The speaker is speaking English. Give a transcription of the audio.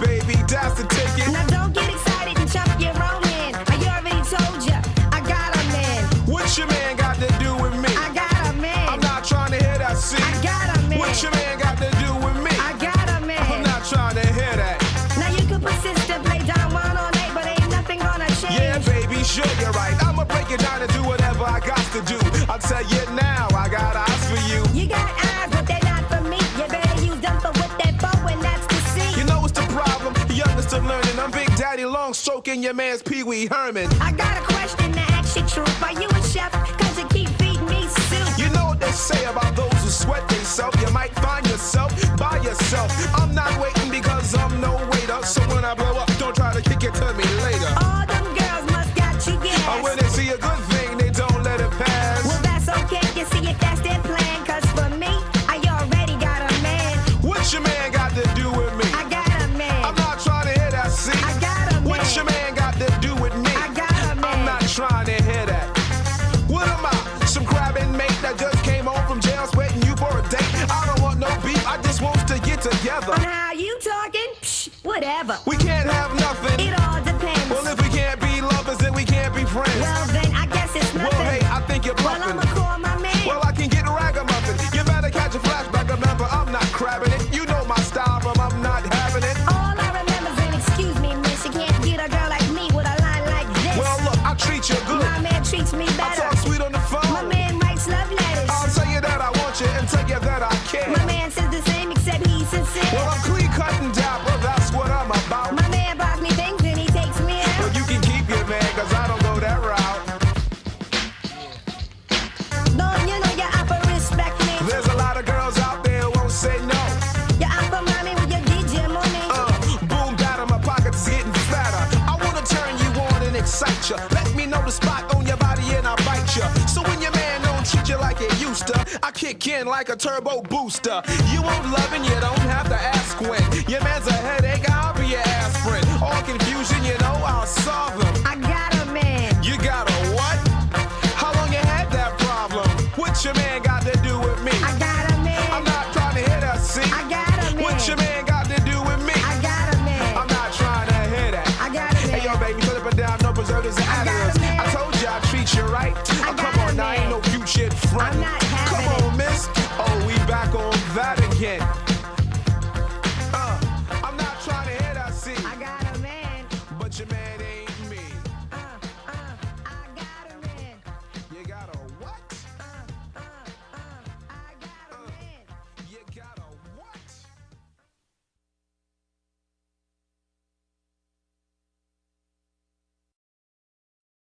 baby, that's the ticket. Now don't get excited and chop your own man. I already told ya, I got a man. What your man got to do with me? I got a man. I'm not trying to hear that, see? I got a man. What your man got to do with me? I got a man. I'm not trying to hear that. Now you can persist and play Don Juan all night, but ain't nothing gonna change. Yeah, baby, sure you're right. I'ma break it down and do whatever I got to do. I'll tell you now, Long stroking your man's Pee Wee Herman. I got a question to ask you, truth. Are you a chef? Cause you keep feeding me soup. You know what they say about those who sweat themselves. You might find yourself by yourself. I'm not waiting because I'm whatever. We can't have nothing. It kick in like a turbo booster. You won't love and you don't have to ask when. Your man's a headache, I'll be your aspirin. All confusion, you know, I'll solve them. I got a man. You got a what? How long you had that problem? What your man got to do with me? I got a man. I'm not trying to hear that, see? I got a man. What your man got to do with me? I got a man. I'm not trying to hear that. I got a man. Hey, yo, baby, put up and down, no preservatives and I a additives. I told you I treat you right. I Oh, come a on, now ain't no shit front. I'm not